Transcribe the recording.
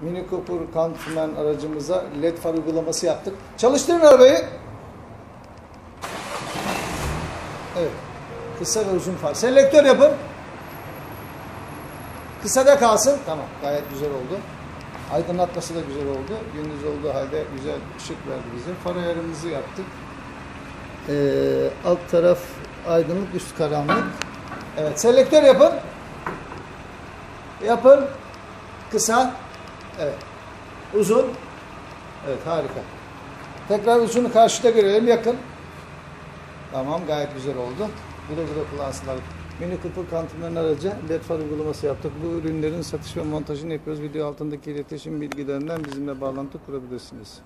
Mini Cooper Countryman aracımıza led far uygulaması yaptık. Çalıştırın arabayı. Evet. Kısa ve uzun far. Selektör yapın. Kısada kalsın. Tamam. Gayet güzel oldu. Aydınlatması da güzel oldu. Gündüz olduğu halde güzel ışık verdi bize. Far ayarımızı yaptık. Ee, alt taraf aydınlık, üst karanlık. Evet. Selektör yapın. Yapın. Kısa. Evet. Uzun. Evet harika. Tekrar uzunu karşıda görelim yakın. Tamam gayet güzel oldu. Güle güle kullansınlar. Mini Cooper Countryman aracı LED far uygulaması yaptık. Bu ürünlerin satış ve montajını yapıyoruz. Video altındaki iletişim bilgilerinden bizimle bağlantı kurabilirsiniz.